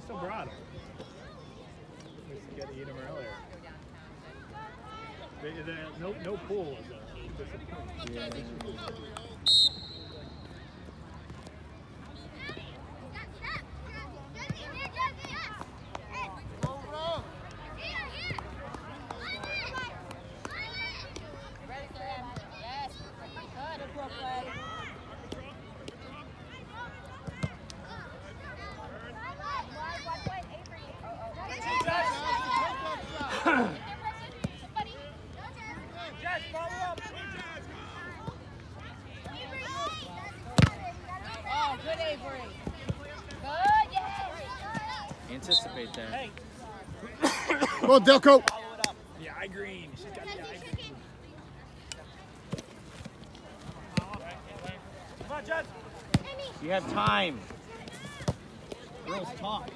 she still brought him. Just to get to eat him earlier. They- they- No, no pool is a disappointment. Oh, Come on, Delco. The eye green. She's got the eye green. You have time. Girls talk.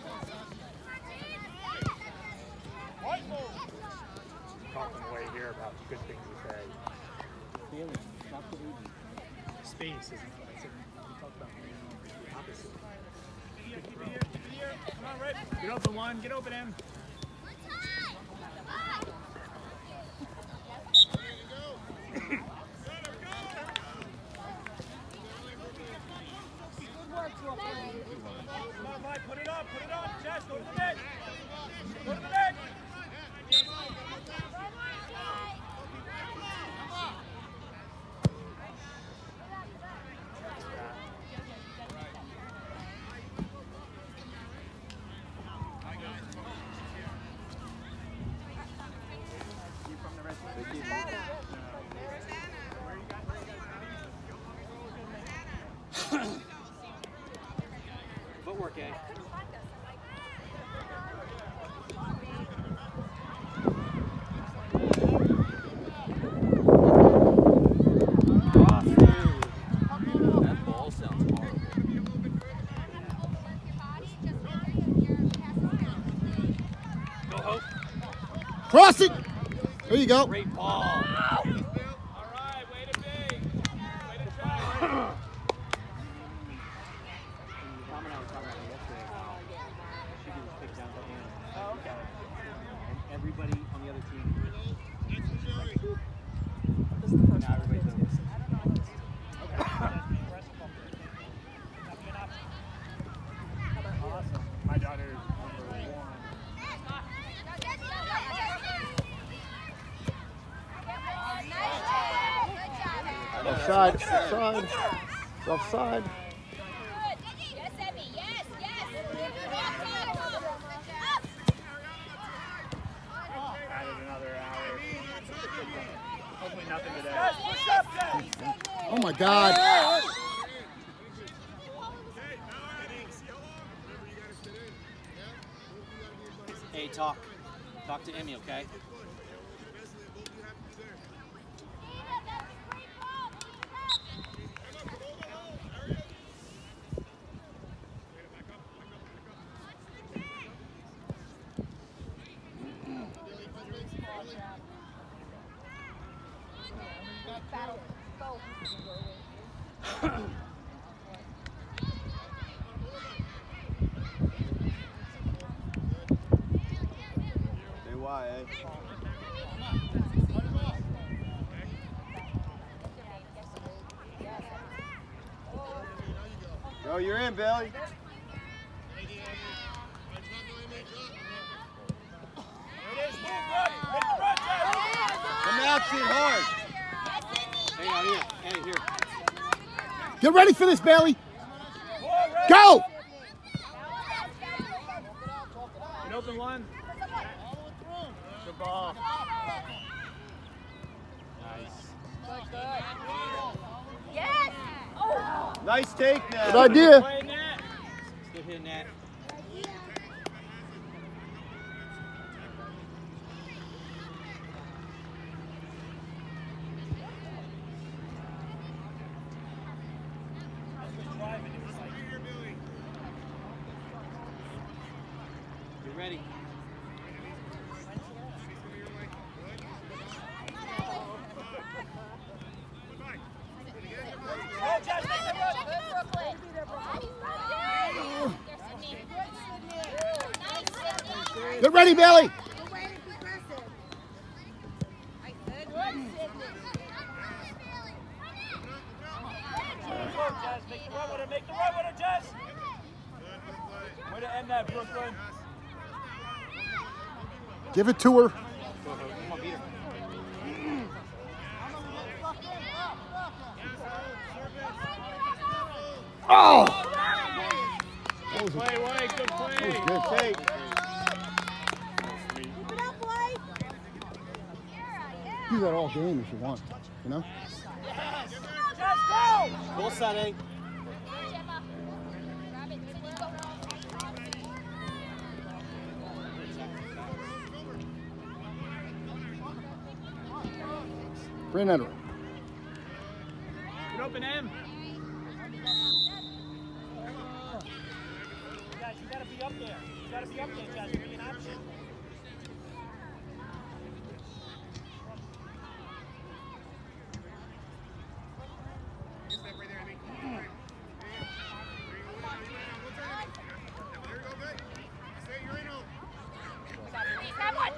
Talking away here about good things to say. Bailey, stop the baby. Space isn't. I said, we talked about the opposite. Get open one. Get open him time! Five! Footwork, eh? That ball sounds horrible. Go Hope. Cross it. There you go. Great ball. All right. Way to be. Way to try. Tom and I were talking about it yesterday how she was kicked down to hand. Oh, okay. And everybody on the other team. Now everybody's over. Awesome. My daughter is number one. Offside. Offside. It's offside. Yes, Emmy, yes, yes. Added another hour. Hopefully nothing today. Oh my God. Hey, talk. Talk to Emmy, okay? Say eh? Go, you're in, Billy. Get ready for this, Bailey. Go. Get open one. Good ball. Yes. Oh. Nice take now. Good idea. Good hit, Nat. You ready? Good, Brooklyn. Yes, Sydney. Get ready, Bailey. Good work, Jazz. Make the run with her. Make the run with her, Jazz. Way to end that, Brooklyn. Give it to her. Oh! Good play, White. Good play. Good take. Do that all game if you want. You know? Jazz, go! Full setting. Gemma. Grab it. Sydney, go. Bring that around. Get open, M. Jazz, you gotta be up there. You gotta be up there, Jazz. Be an option. Release that one.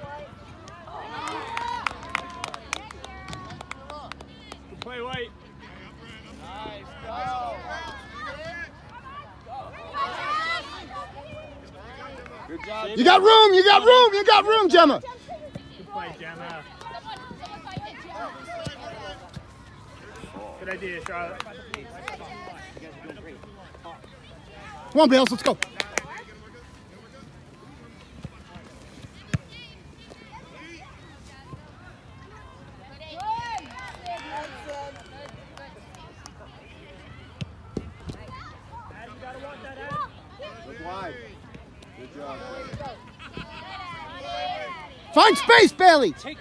Good play, White. Good job. You got room, you got room, you got room, Gemma. Good play, Gemma. Someone, someone find it, Gemma. Good idea, Charlotte. Come on, Bales, let's go. Adam, you gotta walk that out. Look wide. Good job. Find space, Bailey. Take.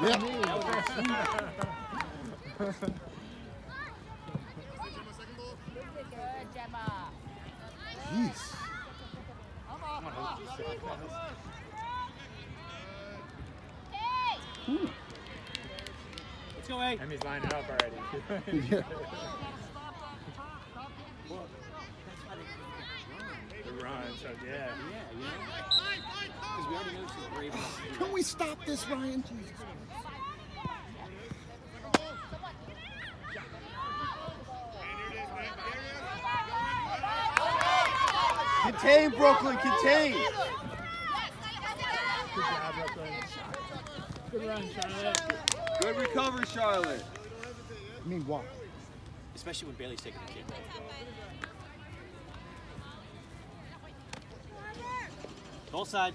Yeah. Jeez. Hey! Let's go, A. Emmy's lining up already. Yeah. the run, so yeah. Yeah, know? Because we already know she's brave enough to do Can we stop this, Ryan? Jesus. Contain, Brooklyn. Contain. Good job, Brooklyn. Good run, Charlotte. Good recovery, Charlotte. I mean, what? Especially when Bailey's taking the kick. Goal side.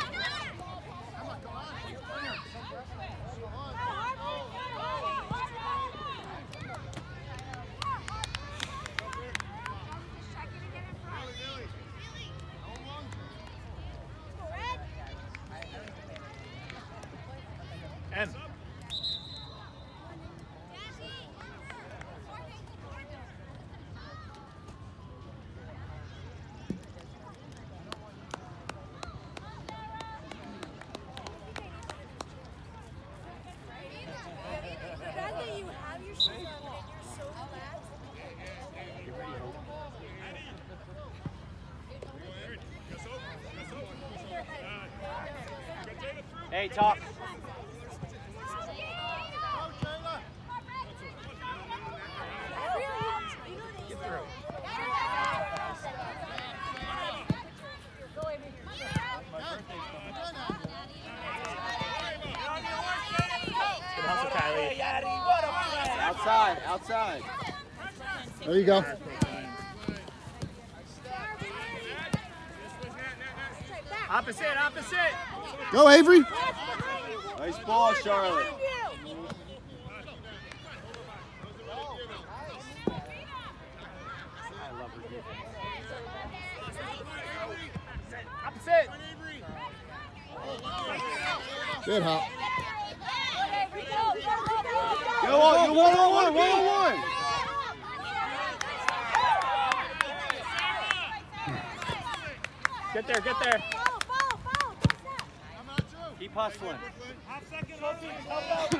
Hey, talk. Outside, outside. There you go. Good hop. Go on, you one on one, one on one. Get there, get there. Keep hustling. Half second, Sophie, help out.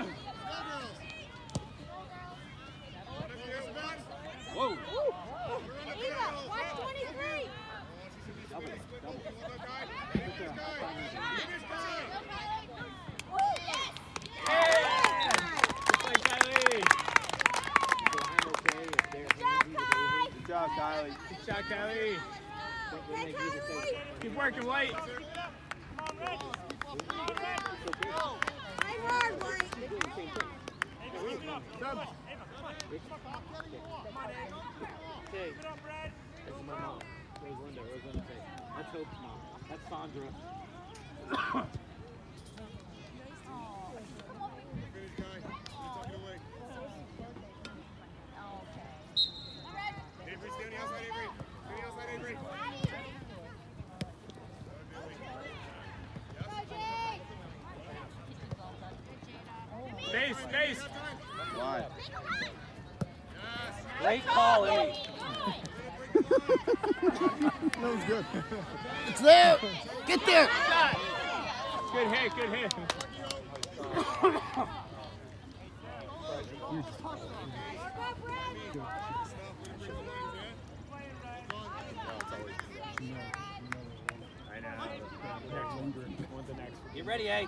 Whoa. Watch 23. Double, double. Play, Kylie. I'm okay if they're handsy with Avery. Good job, Kylie. Good shot, Kylie. But when they do the same, Keep working, White. say, that's my mom. Rosalinda, Rosalinda say, that's Hope's mom. That's Sandra. Space, space. Wide. Great call, Amy. That was good. It's there. Get there. Good hit, good hit. I know. Next one. When's the next one? Get ready, A.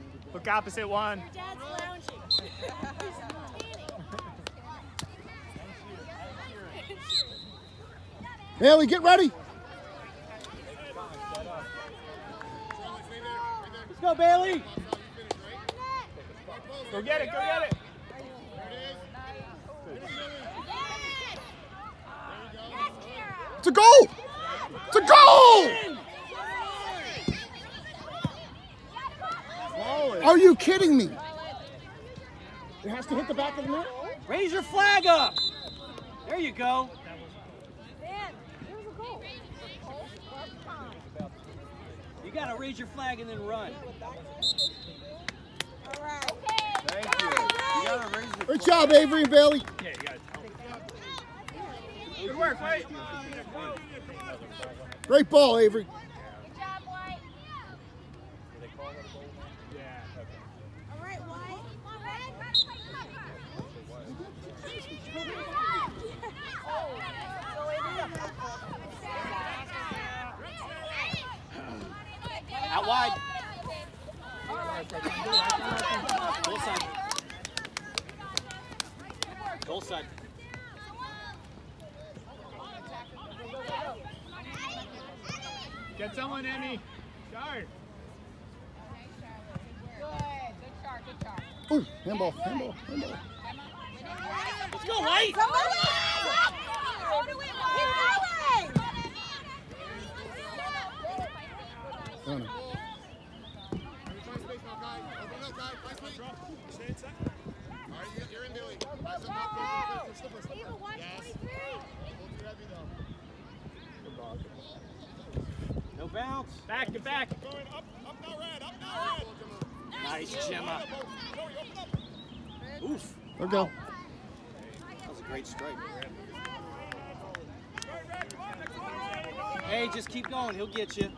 Look opposite one. Haley, get ready. Let's go, Bailey. Go get it, go get it. It's a goal. It's a goal. Are you kidding me? It has to hit the back of the net. Raise your flag up. There you go. You gotta raise your flag and then run. Thank you. You gotta raise the Good job, Avery and Bailey. Yeah, you got. Good work, wait. Great ball, Avery. Goal side. Goal side. Get someone, Emmy. Guard. Ooh, handball, handball, handball. Let's go, White. Done it. No bounce. Back to back. Nice, Gemma. Oof. There we go. That was a great strike. Hey, just keep going. He'll get you.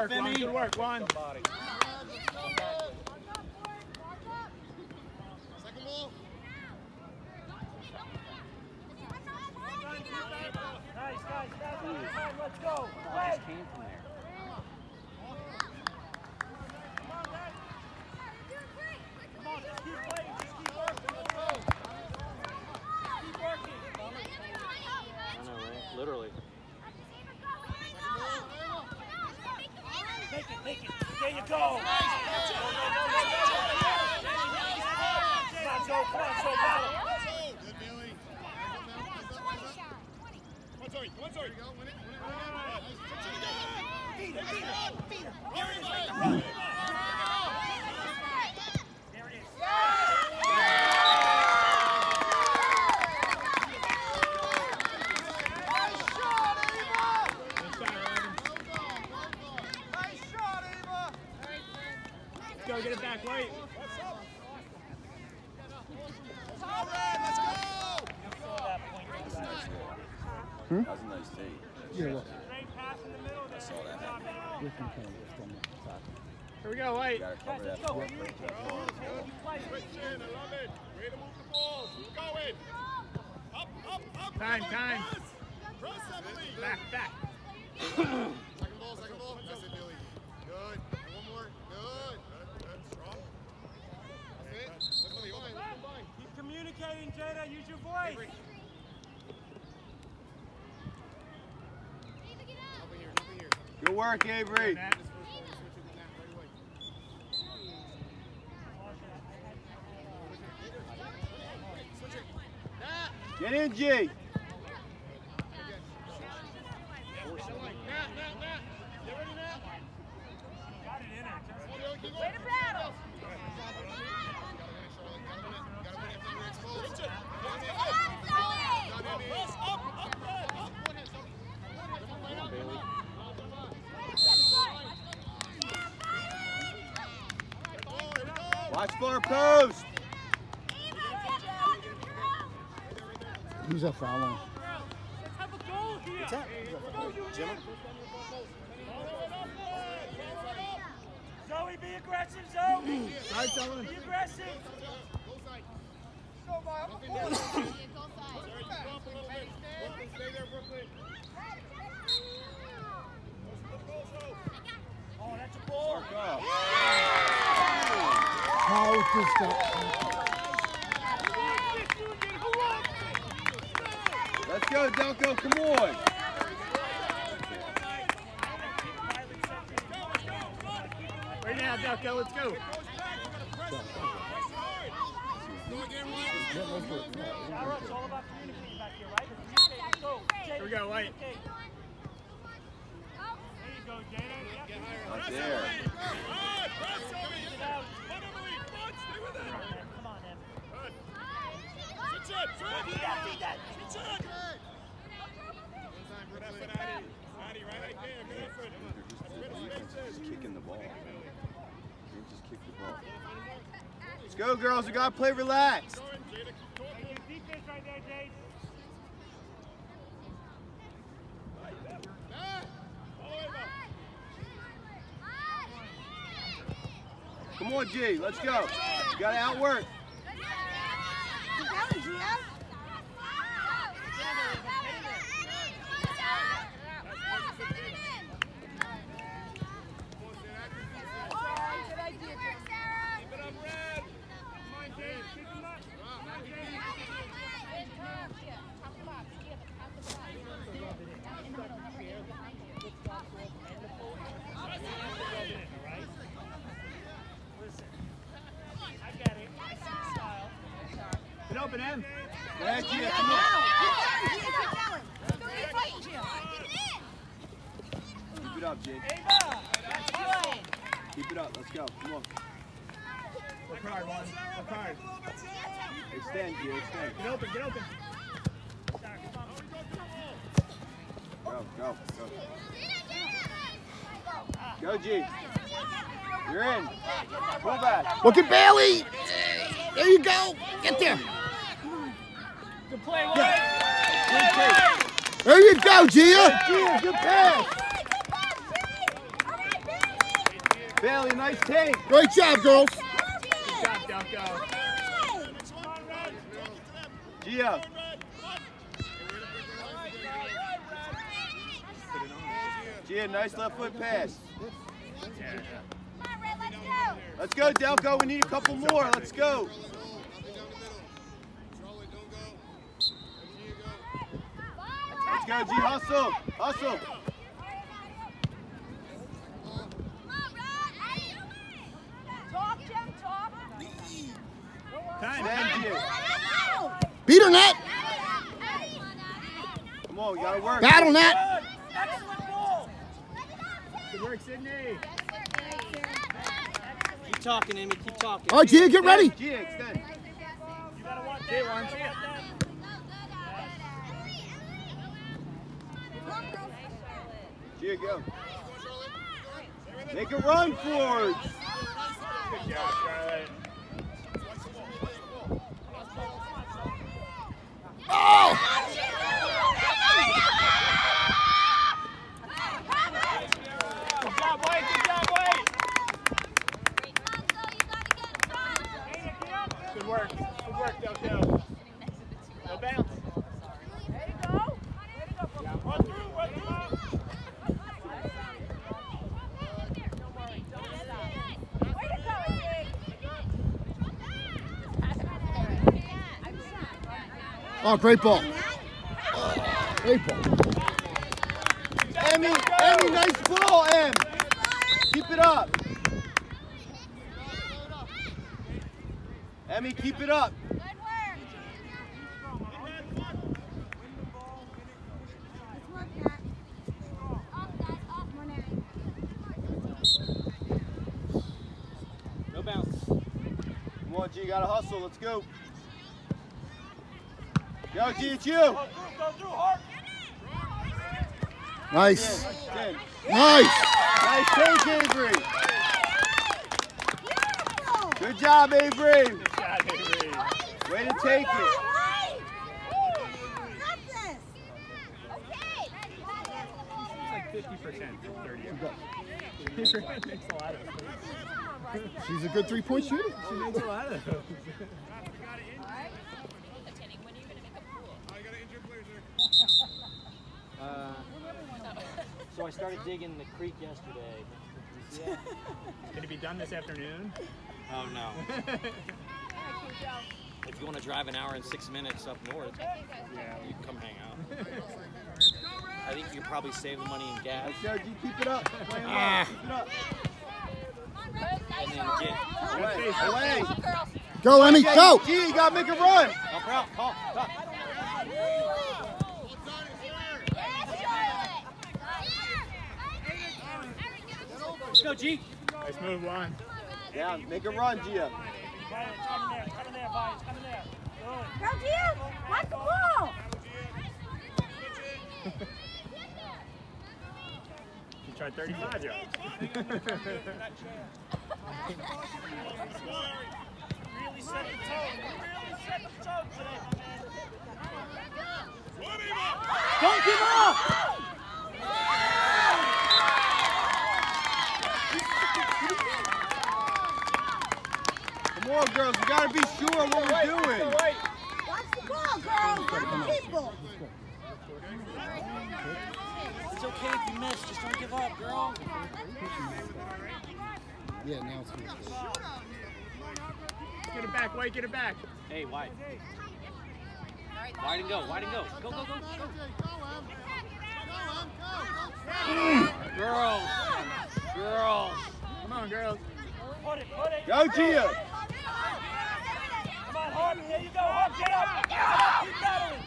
Work, Juan, good work, Juan. Nice, guys, guys, let's go. Wait. Came from there. Come on, just keep playing, just keep working, let's go. Keep working. I know, right? Literally. Take it, take it. There you go. Come on, Joe, come on, Joe, battle. There it is. Go, get it back, wait. That was a nice take. Yeah, look. Great pass in the middle there. I saw that happen. This one can't lift from the top. Here we go, wait. You gotta cover that. Let's go. foot. You play. Time, time. Back, back. Second ball, second ball. That's it, Billy. Good. One more. Good. Good, good. Strong. That's it. Let's go, Billy. Let's combine. Keep communicating, Jada. Use your voice. Helping here, helping here. Good work, Avery. Get in, G. Got it in there. Just- Way to battle. Bailey. Watch far post. Who's that foul on? Let's have a goal here. What's that? Jimmy? Zoe, be aggressive, Zoe. Right, Dylan? Be aggressive. Oh, that's a ball. How does that? Go, Delco. Come on. Right now, Delco, let's go. Sarah, it's all about communicating back here, right? Here we go, wait. Okay. There you go, Jada. Yep. Right there. Get it out. Come on, Em. Feed that, feed that. Just kicking the ball. You just kick the ball. Let's go, girls. We gotta play relaxed. Come on, G. Let's go. You gotta outwork. Keep going, Gia. Good idea, I get it. I see the style. Get open, Em. Yeah, G. Come on. Keep it up, G. Ava. That's good. Keep it up. Let's go. Come on. Work hard, one. Work hard. Extend, G. Extend. Get open, get open. Sarah, come on. Go, go, go. Go, G. You're in. Pull back. Look at Bailey. There you go. Get there. Good play, Wade. Good take. There you go, Gia. Gia, good pass. Bailey, nice take. Great job, girls. Good job, Delco. Gia. Gia, nice left foot pass. Let's go, Delco. We need a couple more. Let's go. Let's go, G. Hustle. Hustle. Talk, Jim, talk. Time, Stand, time. Gia. Beat her, Nat. Come on, we gotta work. Battle, Nat. Good. Excellent ball. Good work, Sydney. Keep talking, Amy. Keep talking. All right, Gia, get ready. Gia, extend. You gotta watch Gia, it. one, Gia. Go. Make a run forwards. Good job. Oh! Good job, White. Good job, White. Good work. Good work, Delco. No bounce. There you go. Way to go. Run through, run through. Way to go, Izzy. Oh, great ball. Great ball. Emmy, Emmy, nice ball, Em. Keep it up. Emmy, keep it up. No bounce. Come on, G, gotta hustle. Let's go. Go, G, it's you. Go through, go through, Nice. Nice. Nice take, Avery. Good job, Avery. Good job, Avery. Way to take it. Right. Got this. It's like 50% from 30 yards. makes a lot of She's a good three-point shooter. She makes a lot of those. Uh, so I started digging the creek yesterday. You see? Can it be done this afternoon? Oh no. If you want to drive an hour and six minutes up north, Yeah. you can come hang out. I think you probably save the money in gas. Let's go, G, keep it up. Ah. Keep it up. And then get Away, away. Go, Emmy. Go. G, you gotta make a run. help her out. Call. Stop. Go, G. Nice move, Juan. Down, make a run, Gia. Violet, come in there, come in there, Violet, come in there. Go, Jim. Watch the ball. You tried 35 yards. Really set the tone. Really set the tone today, man. Don't give up. Come on, girls. We gotta be sure what we're doing. Watch the ball, girls. Not the people. It's okay if you miss. Just don't give up, girl. Yeah, now it's finished. Get it back, White, get it back. Hey, wide. Wide and go. Wide and go. Go, go, go, um, um, um, go. Girls. Girls. Come on, girls. Put it, put it. Go, Gia. Come. There you go, Hart. Get up. Get up. Keep battling.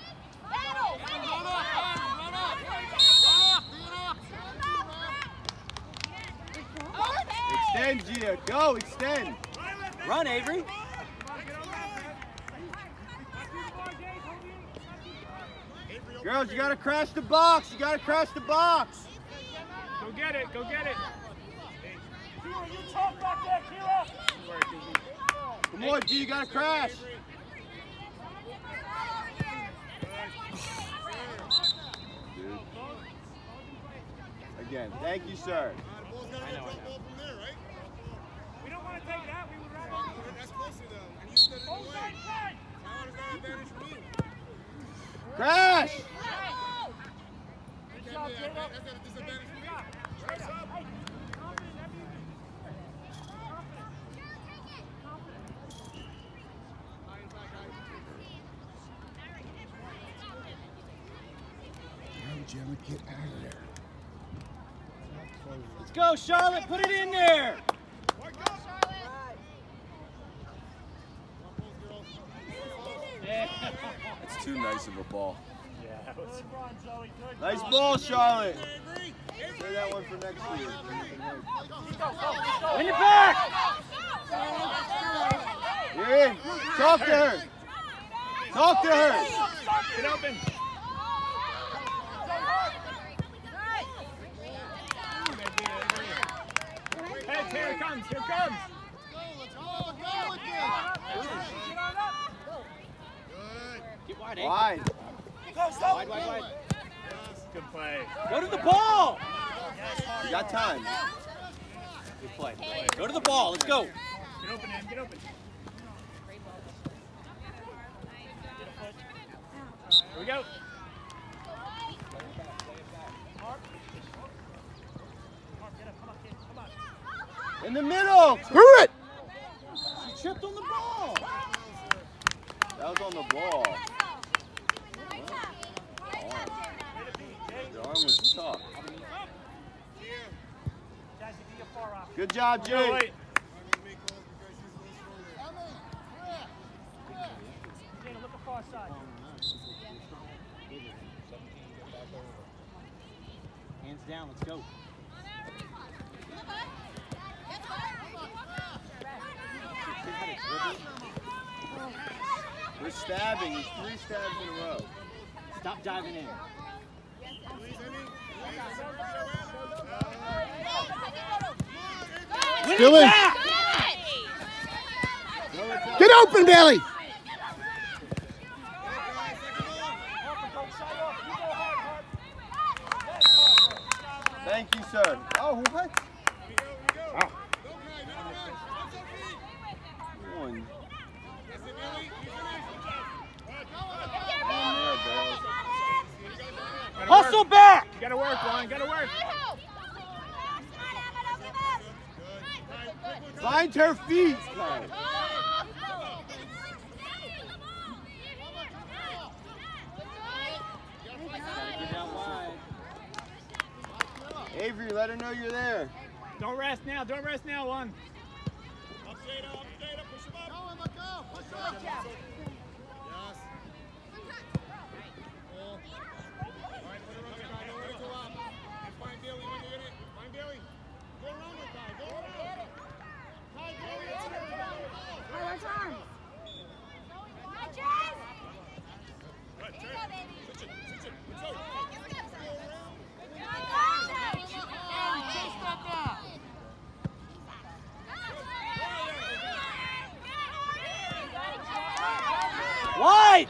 Extend, Gia. Go, extend. Run, Avery. Girls, you gotta crash the box. You gotta crash the box. Go get it, go get it. Kira, you talk back there, Kira. Good work, Izzy. Come on, G. You gotta crash. Again. Thank you, sir. The ball's gotta I know, I drop know. ball from there, right? We don't want to take that. We would rather. Well, That's closer though, and you stood in the way. Offside flag. How is that advantage for you? Crash! It can't be that, right? That's not a disadvantage for me. Straight up. Hey, confident, have you- confident. High and back, high. No, Gemma, get out of there. Let's go, Charlotte. Put it in there. That's too nice of a ball. Yeah. Good run, Zoe. Good. Nice ball, Charlotte. Save that one for next year. Win it back. You're in. Talk to her. Talk to her. Get open. Here it comes. Here it comes. Get wide, eh? Wide. Wide, wide, wide. Good play. Go to the ball. You got time. Good play. Go to the ball. Let's go. Get open, Em. Get open. Here we go. The middle. Through it! She tripped on the ball. That was on the ball. The arm was tough. Jazzy, be a far off. Good job, No, Jay. wait. Jada, look at far side. Hands down. Let's go. We're stabbing. He's three stabs in a row. Stop diving in. Win Still in. Get open, Bailey! Harper, don't shy off. You go hard, Harper. Thank you, sir. Oh, what? One. One there, Bailey. Gotta work. back. You gotta work, Juan. Gotta work. Find her feet. Kyle. Get out wide. Avery, let her know you're there. Don't rest now. Don't rest now, Juan. Wide.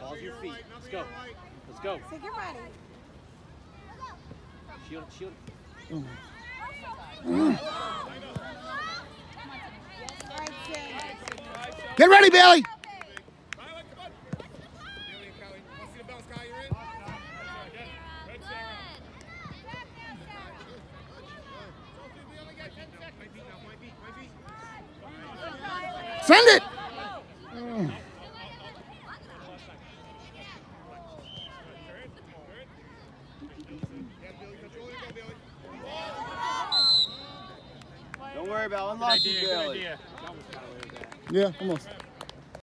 Ball's your feet. Let's go. Let's go. So get ready. Shield, shield. All right, Jay. Get ready, Bailey! Don't